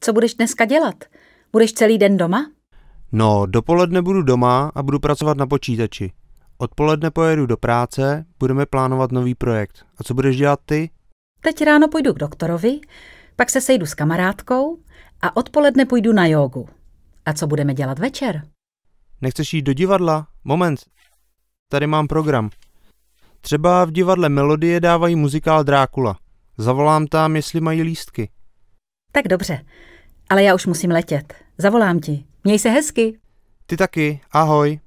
Co budeš dneska dělat? Budeš celý den doma? No, dopoledne budu doma a budu pracovat na počítači. Odpoledne pojedu do práce, budeme plánovat nový projekt. A co budeš dělat ty? Teď ráno půjdu k doktorovi, pak se sejdu s kamarádkou a odpoledne půjdu na jogu. A co budeme dělat večer? Nechceš jít do divadla? Moment. Tady mám program. Třeba v divadle Melodie dávají muzikál Drákula. Zavolám tam, jestli mají lístky. Tak dobře, ale já už musím letět. Zavolám ti. Měj se hezky. Ty taky. Ahoj.